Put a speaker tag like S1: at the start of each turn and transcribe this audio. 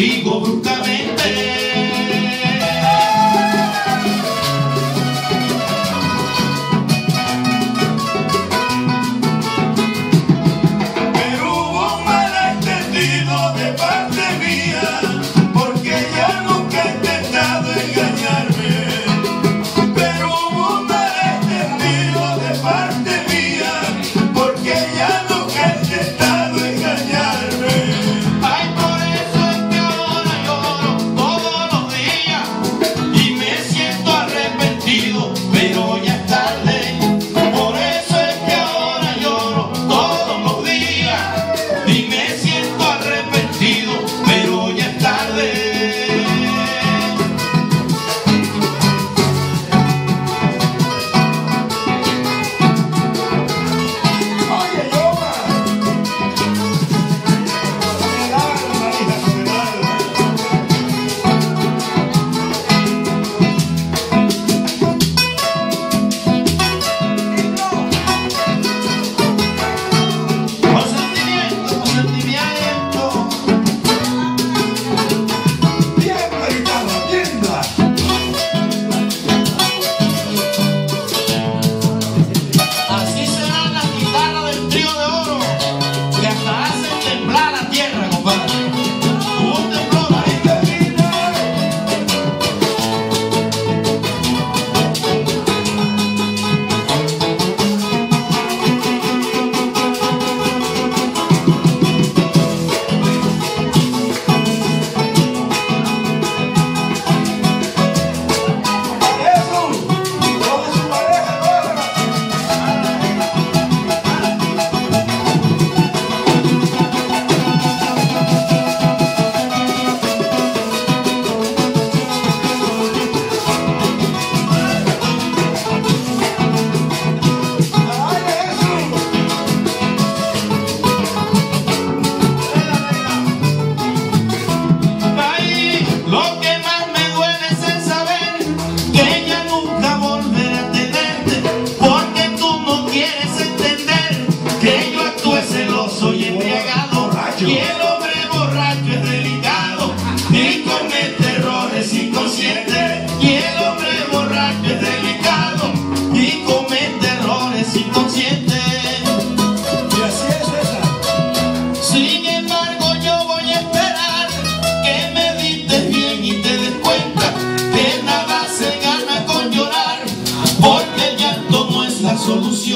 S1: contigo solução.